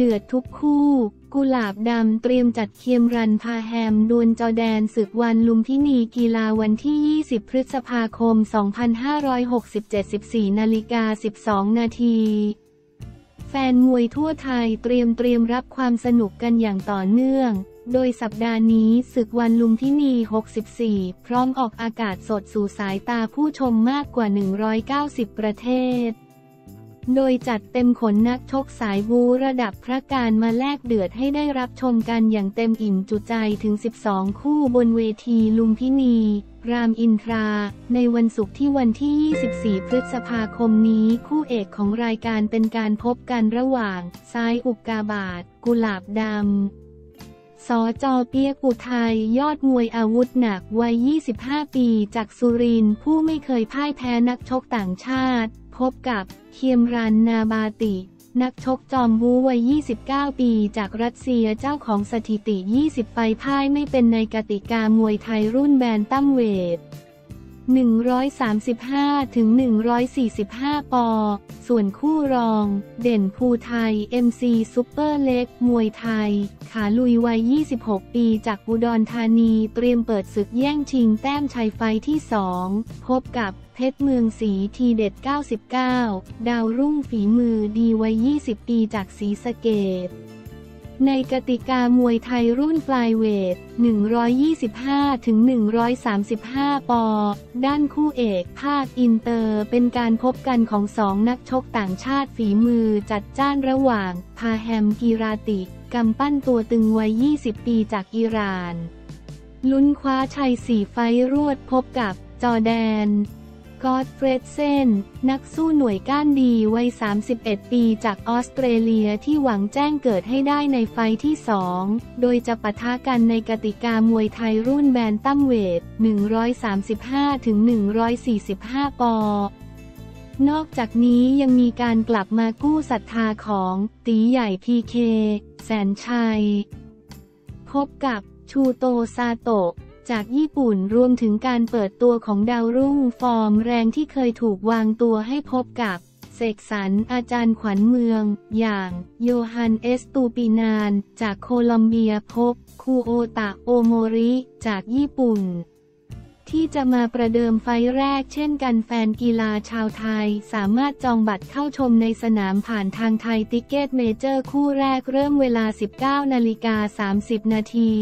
เดือดทุกคู่ กุหลาบดำเตรียมจัดเคียมรันพาแฮมดวลจอแดนศึกวันลุมพินีกีฬาวันที่ 20 พฤษภาคม 2567 14นาฬิกา 12 นาทีแฟนมวยทั่วไทยเตรียมเตรียมรับความสนุกกันอย่างต่อเนื่อง โดยสัปดาห์นี้ศึกวันลุมพินี 64 พร้อมออกอากาศสดสู่สายตาผู้ชมมากกว่า 190 ประเทศ โดยจัดเต็มขนนักชกสายบูระดับพระการมาแลกเดือดให้ได้รับชมกันอย่างเต็มอิ่มจุใจถึง 12 คู่บนเวทีลุมพินี รามอินทรา ในวันศุกร์ที่วันที่ 24 พฤษภาคมนี้คู่เอกของรายการเป็นการพบกันระหว่าง ซ้ายอุกกาบาทกุหลาบดำสจเปียกอุทัยยอดมวยอาวุธหนักวัย 25 ปีจากสุรินทร์ผู้ไม่เคยพ่ายแพ้นักชกต่างชาติ พบกับเทียมรันนาบาติ นักชกจอมบูวัย 29 ปีจากรัสเซียเจ้าของสถิติ 20 ไฟพ่ายไม่เป็นในกติกามวยไทยรุ่นแบนตั้มเวท 135ถึง145 ปอ ส่วนคู่รอง เด่นภูไทย MC ซุปเปอร์เล็ก มวยไทย ขาลุยวัย 26 ปีจากอุดรธานีเตรียมเปิดศึกแย่งชิงแต้มชัยไฟที่ 2 พบกับเพชรเมืองศรีทีเด็ด 99 ดาวรุ่งฝีมือดีวัย 20 ปีจากศรีสะเกด ในกติกามวยไทยรุ่นปลายเวท 125-135 ปอ ด้านคู่เอกภาคอินเตอร์เป็นการพบกันของสองนักชกต่างชาติฝีมือจัดจ้านระหว่าง พาแฮมกีราติกำปั้นตัวตึงวัย 20 ปีจากอิหร่าน ลุ้นคว้าชัยสี่ไฟรวดพบกับจอแดน กอดเฟรดเซน นักสู้หน่วยก้านดีวัย 31 ปีจากออสเตรเลียที่หวังแจ้งเกิดให้ได้ในไฟท์ที่ 2 โดยจะปะทะกันในกติกามวยไทยรุ่นแบนตั้มเวท 135-145 ปอนอกจากนี้ยังมีการกลับมากู้ศรัทธาของตีใหญ่พีเค แสนชัย พบกับชูโตซาโตะ จากญี่ปุ่นรวมถึงการเปิดตัวของดาวรุ่งฟอร์มแรงที่เคยถูกวางตัวให้พบกับเสกสรรอาจารย์ขวัญเมือง อย่างโยฮันเอสตูปินาน จากโคลอมเบียพบ คูโอตะโอโมริ จากญี่ปุ่น ที่จะมาประเดิมไฟแรกเช่นกันแฟนกีฬาชาวไทย สามารถจองบัตรเข้าชมในสนามผ่านทาง Thai Ticket Major คู่แรกเริ่มเวลา 19นาฬิกา30 นาที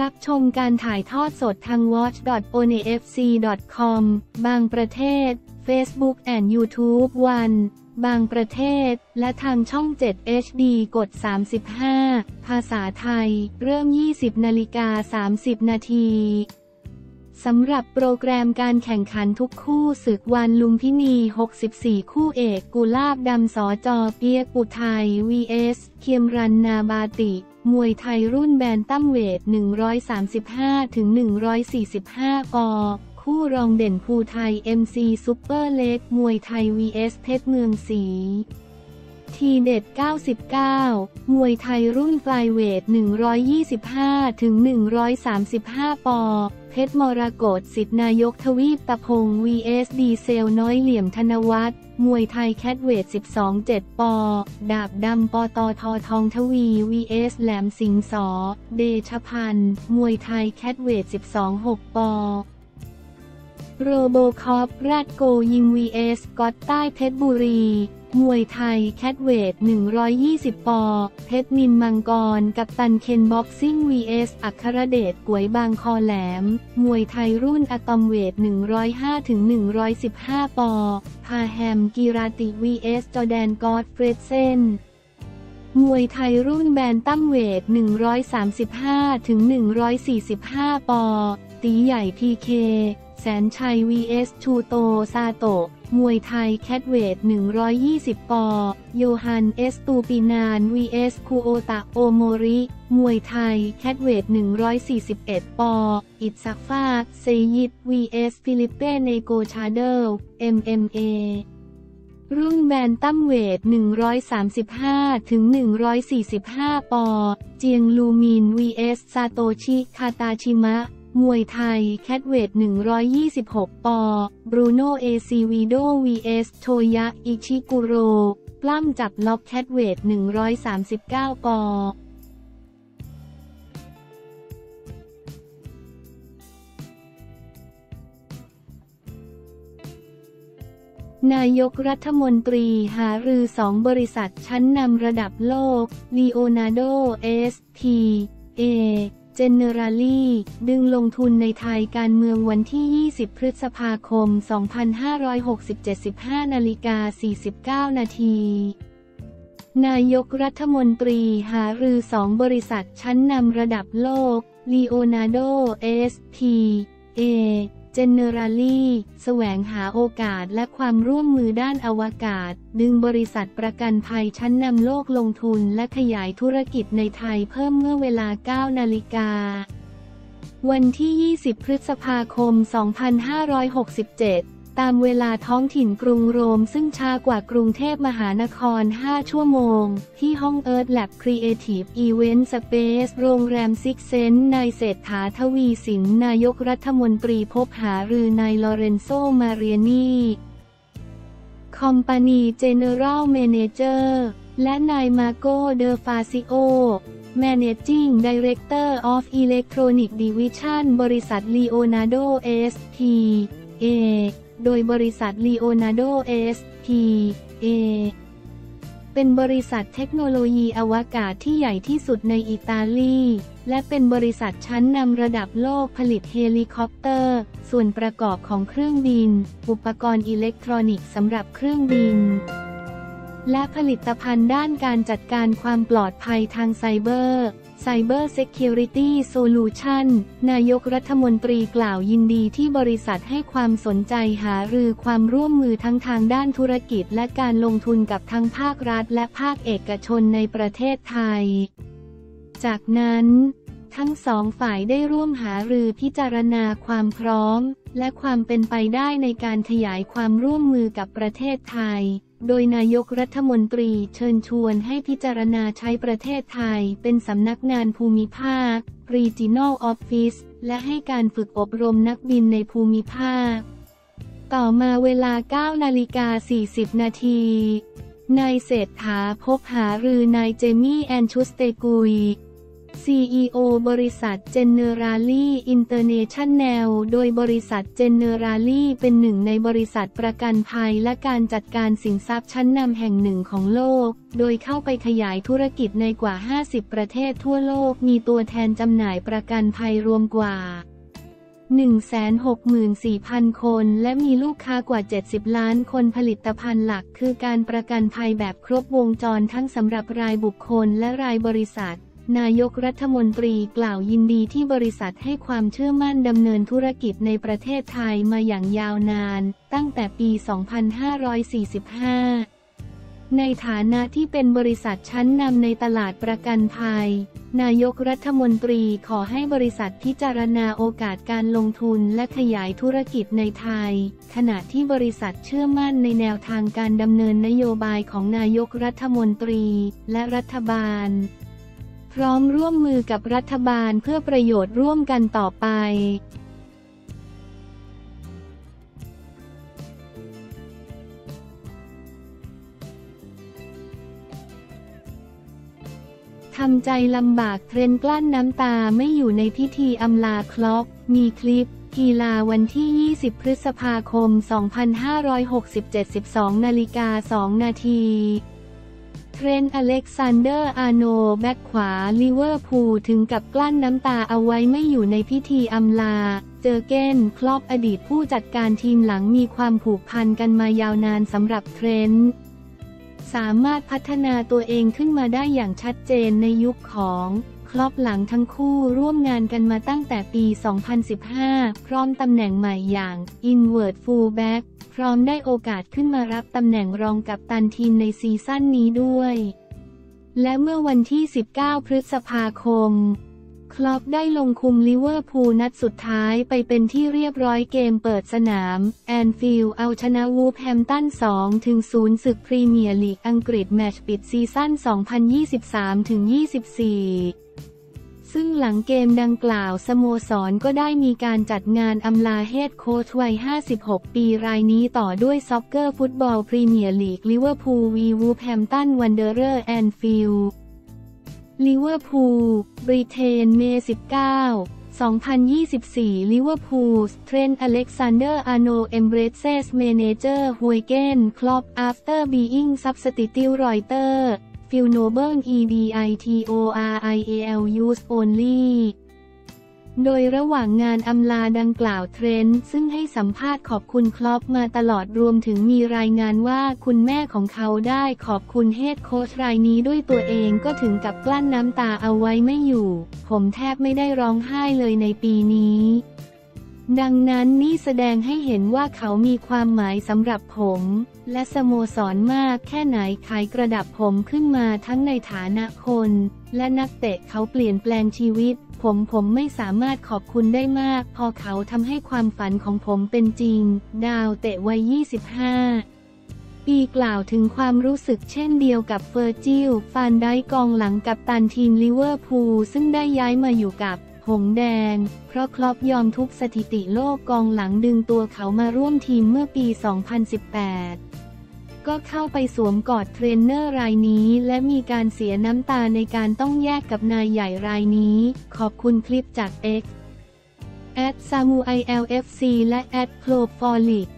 รับชมการถ่ายทอดสดทาง watch.onefc.com บางประเทศ Facebook and YouTube วันบางประเทศ และทางช่อง 7 HD กด 35 ภาษาไทย เริ่ม 20นาฬิกา30 นาทีสำหรับโปรแกรมการแข่งขันทุกคู่ศึกวันลุมพินี 64 คู่เอก กุลาบดำสอจอเปียกอุทัย vs เคียมรันนาบาติ มวยไทยรุ่นแบนตั้มเวท 135-145 ปอ คู่รองเด่นภูไทย MC ซุปเปอร์เล็ก มวยไทย vs เพชรเมืองศรีทีเด็ด 99 มวยไทยรุ่นฟลายเวท 125-135 ปอ เพชรมรกตสิทธินายกทวีปตะพง vs ดีเซลน้อยเหลี่ยมธนวัฒน์มวยไทยแคทเวท 12 7 ปอ ดาบดำปอตททองทวี vs แหลมสิงห์สอ เดชพันธ์มวยไทยแคทเวท 12 6 ปอ โรโบคอปราดโกยิง vs กอตใต้เพชรบุรี มวยไทยแคทเวท 120 ปอ เพชรนินมังกร กับตันเคนบ็อกซิ่ง vs อัครเดชกวยบางคอแหลม มวยไทยรุ่นอะตอมเวท 105-115 ปอ พาแฮมกีราติ vs จอแดนกอดเฟรดเซนมวยไทยรุ่นแบนตั้มเวท 135-145 ปอ ตีใหญ่พีเค แสนชัย vs ชูโต ซาโตะ มวยไทย catchweight 120 ปอ โยฮัน เอสตูปินาน vs คูโอตะ โอโมริ มวยไทย catchweight 141 ปอ อิตซักฟาเซยิด vs ฟิลิปเป้เนโกชาเดล MMA รุ่น bantamweight 135 ถึง 145 ปอ เจียงลูมิน vs ซาโตชิ คาตาชิมะ มวยไทย catchweight 126 ปอ บรูโน อาเซเวโด vs โชยะ อิชิกุโร ปล้ำจับล็อก catchweight 139 ปอนายกรัฐมนตรีหารือสองบริษัทชั้นนำระดับโลก Leonardo S.P. A. จเนอรัลลี่ดึงลงทุนในไทยการเมืองวันที่ 20 พฤษภาคม 2567 15นาฬิกา49 นาทีนายกรัฐมนตรีหารือสองบริษัทชั้นนำระดับโลก ลีโอนาโด เอสพีเอ Generali แสวงหาโอกาสและความร่วมมือด้านอวกาศ ดึงบริษัทประกันภัยชั้นนำโลกลงทุนและขยายธุรกิจในไทยเพิ่มเมื่อเวลา 9 นาฬิกา วันที่ 20 พฤษภาคม 2567 ตามเวลาท้องถิ่นกรุงโรมซึ่งช้ากว่ากรุงเทพมหานคร 5 ชั่วโมง ที่ห้อง Earth Lab Creative Event Space โรงแรม Six Senses นายเศรษฐาทวีสินนายกรัฐมนตรีพบหารือนายลอเรนโซมาเรียนี Company General Manager และนายมาโกเดอฟาซิโอ Managing Director of Electronic Division บริษัท Leonardo S.P. โดยบริษัท Leonardo S.P. A. เป็นบริษัทเทคโนโลยีอวกาศที่ใหญ่ที่สุดในอิตาลี และเป็นบริษัทชั้นนำระดับโลกผลิตเฮลิคอปเตอร์ ส่วนประกอบของเครื่องบิน อุปกรณ์อิเล็กทรอนิกส์สำหรับเครื่องบิน และผลิตภัณฑ์ด้านการจัดการความปลอดภัยทางไซเบอร์ Cyber Security Solution นายกรัฐมนตรีกล่าวยินดีที่บริษัทให้ความสนใจหารือความร่วมมือทั้งทางด้านธุรกิจและการลงทุนกับทั้งภาครัฐและภาคเอกชนในประเทศไทย จากนั้นทั้งสองฝ่ายได้ร่วมหารือพิจารณาความพร้อม และความเป็นไปได้ในการขยายความร่วมมือกับประเทศไทย โดยนายกรัฐมนตรีเชิญชวนให้พิจารณาใช้ประเทศไทยเป็นสำนักงานภูมิภาค Regional Office และให้การฝึกอบรมนักบินในภูมิภาค ต่อมาเวลา 9 นาฬิกา 40 นาที นายเศรษฐาพบหารือนายเจมี่แอนชุสเตกุย CEO บริษัท Generali International โดยบริษัท Generali เป็นหนึ่งในบริษัทประกันภัยและการจัดการสินทรัพย์ชั้นนำแห่งหนึ่งของโลก โดยเข้าไปขยายธุรกิจในกว่า 50 ประเทศทั่วโลก มีตัวแทนจำหน่ายประกันภัยรวมกว่า 164,000 คน และมีลูกค้ากว่า 70 ล้านคนผลิตภัณฑ์หลัก คือการประกันภัยแบบครบวงจรทั้งสำหรับรายบุคคลและรายบริษัท นายกรัฐมนตรีกล่าวยินดีที่บริษัทให้ความเชื่อมั่นดำเนินธุรกิจในประเทศไทยมาอย่างยาวนาน ตั้งแต่ปี 2545 ในฐานะที่เป็นบริษัทชั้นนำในตลาดประกันภัย นายกรัฐมนตรีขอให้บริษัทพิจารณาโอกาสการลงทุนและขยายธุรกิจในไทย ขณะที่บริษัทเชื่อมั่นในแนวทางการดำเนินนโยบายของนายกรัฐมนตรีและรัฐบาล พร้อมร่วมมือกับรัฐบาลเพื่อประโยชน์ร่วมกันต่อไปทำใจลำบากเทรนกลั้นน้ำตาไม่อยู่ในพิธีอำลาคล็อก มีคลิป กีฬาวันที่ 20 พฤษภาคม 2567 12นาฬิกา2นาที เทรนต์อเล็กซานเดอร์อาโนแบ็กขวาลิเวอร์พูลถึงกับกลั้นน้ำตาเอาไว้ไม่อยู่ในพิธีอำลา เจอเก้น คลอปอดีตผู้จัดการทีมหลังมีความผูกพันกันมายาวนานสำหรับเทรนต์สามารถพัฒนาตัวเองขึ้นมาได้อย่างชัดเจนในยุคของคลอปหลังทั้งคู่ร่วมงานกันมาตั้งแต่ปี 2015 พร้อมตำแหน่งใหม่อย่าง Inverted Fullback พร้อมได้โอกาสขึ้นมารับตำแหน่งรองกับตันทีมในซีซั่นนี้ด้วย และเมื่อวันที่ 19 พฤษภาคม คลอปได้ลงคุมลิเวอร์พูลนัดสุดท้ายไปเป็นที่เรียบร้อยเกมเปิดสนาม แอนฟิลด์เอาชนะวูล์ฟแฮมป์ตัน2ถึง0ศึกพรีเมียร์ลีกอังกฤษแมตช์ปิดซีซั่น 2023-24 ซึ่งหลังเกมดังกล่าวสโมสรก็ได้มีการจัดงานอำลาเฮดโค้ชวัย 56 ปีรายนี้ต่อด้วย Soccer Football Premier League Liverpool v Wolverhampton Wanderers Anfield Liverpool Britain May 19 2024 Liverpool Trent Alexander-Arnold embraces manager Jurgen Klopp after being substitute Reuters Phil Noble editor use only โดยระหว่างงานอำลาดังกล่าวเทรนต์ซึ่งให้สัมภาษณ์ขอบคุณคลอปมาตลอดรวมถึงมีรายงานว่าคุณแม่ของเขาได้ขอบคุณเฮดโค้ชรายนี้ด้วยตัวเองก็ถึงกับกลั้นน้ำตาเอาไว้ไม่อยู่ ผมแทบไม่ได้ร้องไห้เลยในปีนี้ ดังนั้นนี่แสดงให้เห็นว่าเขามีความหมายสำหรับผม และสโมสรมากแค่ไหนขายกระดับผมขึ้นมาทั้งในฐานะคน และนักเตะเขาเปลี่ยนแปลงชีวิต ผมผมไม่สามารถขอบคุณได้มาก พอเขาทำให้ความฝันของผมเป็นจริง ดาวเตะวัย 25ปีกล่าวถึงความรู้สึกเช่นเดียวกับเฟอร์จิล ฟานไดค์ กองหลังกับตันทีมลิเวอร์พูลซึ่งได้ย้ายมาอยู่กับ หงส์แดง เพราะคลอปยอมทุบสถิติโลกกองหลังดึงตัวเขามาร่วมทีมเมื่อปี 2018 ก็เข้าไปสวมกอดเทรนเนอร์รายนี้ และมีการเสียน้ำตาในการต้องแยกกับนายใหญ่รายนี้ ขอบคุณคลิปจาก X แอดซามูไอ LFC และแอดโคลฟอลิก